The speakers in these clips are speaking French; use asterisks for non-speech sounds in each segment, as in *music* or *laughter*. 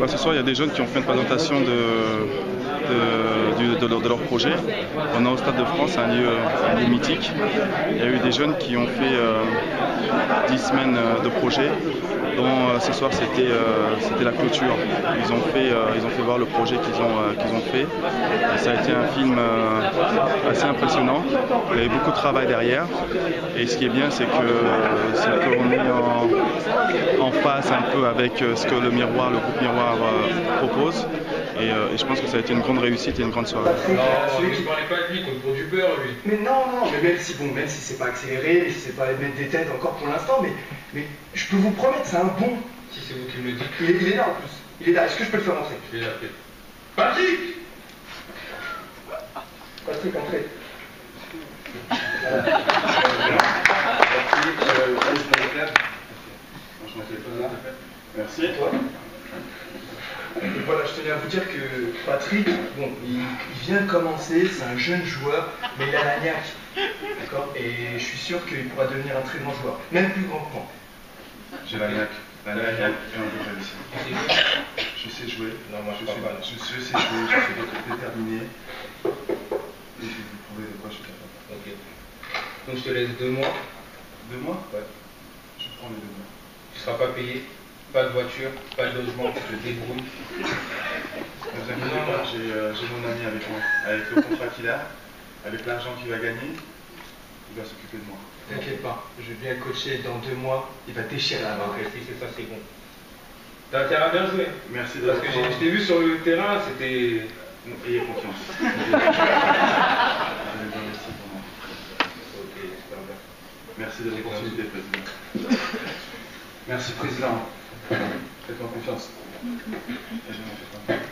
Bah, ce soir, il y a des jeunes qui ont fait une présentation de, de, de, leur, projet. On est au Stade de France, un lieu, mythique. Il y a eu des jeunes qui ont fait euh, 10 semaines euh, de projet, dont euh, ce soir c'était euh, c'était la clôture. Ils ont, fait, ils ont fait voir le projet qu'ils ont, fait. Et ça a été un film assez impressionnant. Il y avait beaucoup de travail derrière. Et ce qui est bien, c'est qu'on est en, en face un peu avec ce que le miroir, le groupe miroir propose. Et, euh, et je pense que ça a été une grande réussite et une grande soirée. Non, celui qui parlait pas de lui, compte pour du beurre, lui. Mais non, non, mais même si, bon, même si c'est pas accéléré, même si c'est pas mettre des têtes encore pour l'instant, mais, mais je peux vous promettre, c'est un bon. Si c'est vous qui me le dites. Il est, il est là en plus. Il est là. Est-ce que je peux le faire entrer? Je vais l'appeler. Patrick Patrick, entrez. Merci. Toi? Et voilà, je tenais à vous dire que Patrick, bon, il, il vient de commencer, c'est un jeune joueur, mais il a la niaque. D'accord? Et je suis sûr qu'il pourra devenir un très grand joueur, même plus grand que moi. J'ai la niaque. La niaque et un peu. Je sais jouer. Non, moi, je je sais, pas. je, je sais jouer, je sais être déterminé. Et je vais vous prouver de quoi je suis capable. Ok. Donc je te laisse deux mois. Deux mois? Ouais. Je prends les deux mois. Tu seras pas payé? Pas de voiture, pas de logement, tu te débrouilles. Ne vous inquiétez pas, j'ai euh, j'ai mon ami avec moi. Avec le contrat qu'il a, avec l'argent qu'il va gagner, il va s'occuper de moi. T'inquiète pas, je vais bien coacher dans deux mois, il va déchirer la barre. Si c'est ça, c'est bon. T'as intérêt à bien jouer. Merci de Parce que j'ai- je t'ai vu sur le terrain, c'était. Ayez confiance. *laughs* Merci de l'opportunité, Président. *laughs* Merci, Président. Faites-moi confiance. *laughs* Et je m'en fais pas.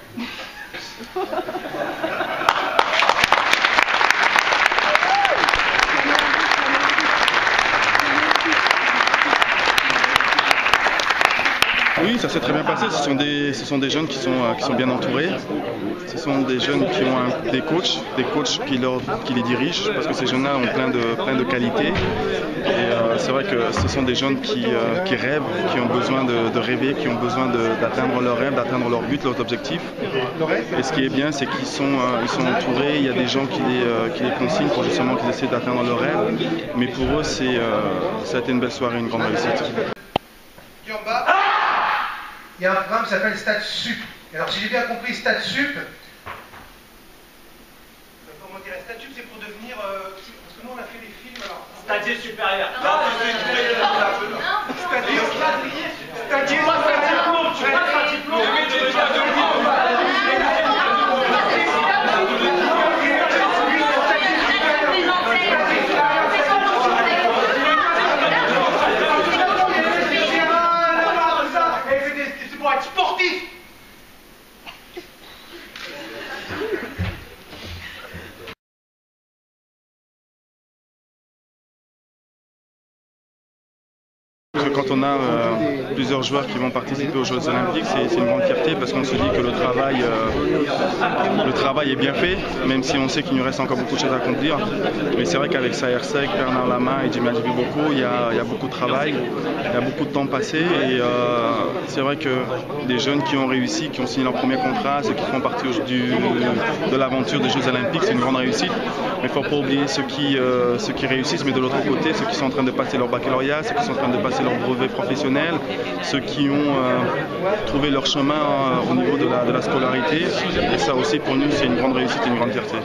Oui, ça s'est très bien passé. Ce sont des, jeunes qui sont, euh, qui sont bien entourés. Ce sont des jeunes qui ont des coachs, des coachs qui, les dirigent, parce que ces jeunes-là ont plein de, qualités. Et euh, c'est vrai que ce sont des jeunes qui, euh, rêvent, qui ont besoin de, rêver, qui ont besoin d'atteindre leurs rêves, d'atteindre leurs buts, leurs objectifs. Et ce qui est bien, c'est qu'ils sont, entourés, il y a des gens qui les, consignent pour justement qu'ils essaient d'atteindre leurs rêves. Mais pour eux, ça a été une belle soirée, une grande réussite. Il y a un programme qui s'appelle Stat Sup. Et Alors, si j'ai bien compris, Stat Sup, euh, comment dire, Stat Sup, c'est pour devenir. euh, parce que nous, on a fait des films. Alors, Stadier supérieur. C'est-à-dire, c'est-à-dire, Tu passes un diplôme, tu passes un diplôme. c'est pour être sportif. Parce Quand on a euh, plusieurs joueurs qui vont participer aux Jeux Olympiques, c'est une grande fierté parce qu'on se dit que le travail, euh, le travail est bien fait, même si on sait qu'il nous reste encore beaucoup de choses à accomplir. Mais c'est vrai qu'avec Saher Sek, Bernard Lama et Jimmy Boko, il y, a, beaucoup de travail, il y a beaucoup de temps passé et euh, c'est vrai que des jeunes qui ont réussi, qui ont signé leur premier contrat, ceux qui font partie du- de l'aventure des Jeux Olympiques, c'est une grande réussite. Mais il ne faut pas oublier ceux qui, ceux qui réussissent, mais de l'autre côté, ceux qui sont en train de passer leur baccalauréat, ceux qui sont en train de passer leur brevet professionnel, ceux qui ont euh, trouvé leur chemin euh, au niveau de la, de la scolarité. Et ça aussi, pour nous, c'est une grande réussite et une grande fierté.